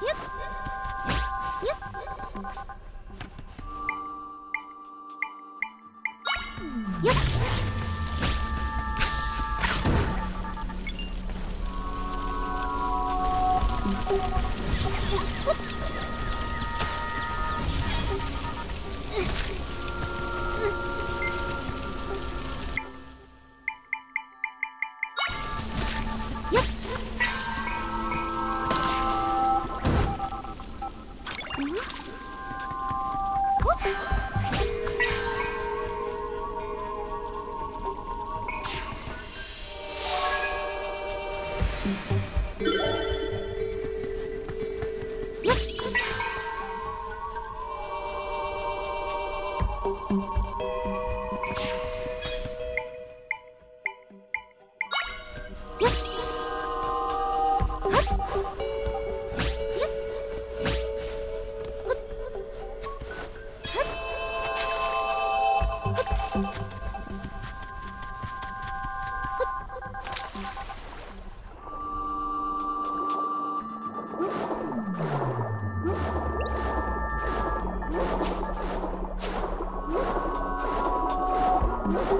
よっ Let's go.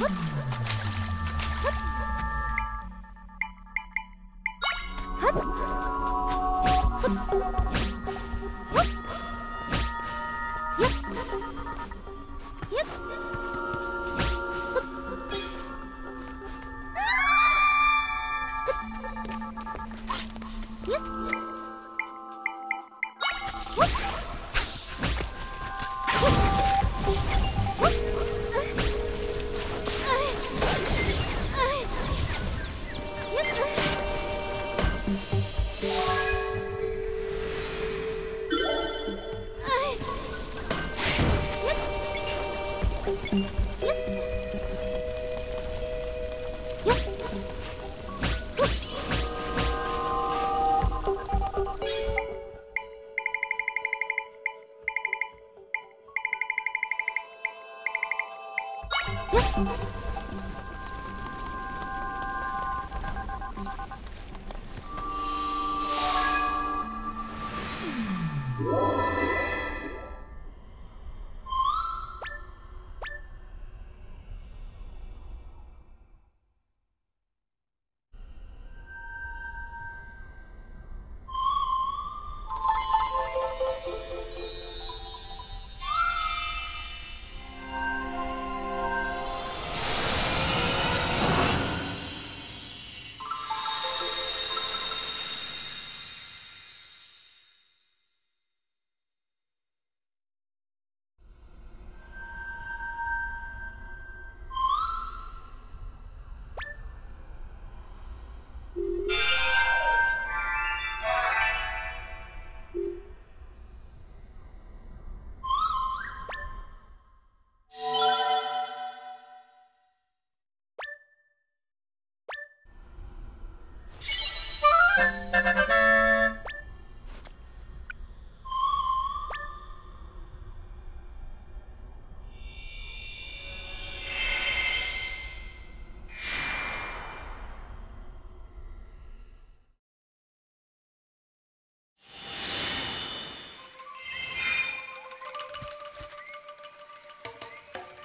Hất. Hất.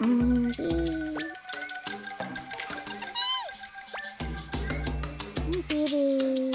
Mm. Biddy.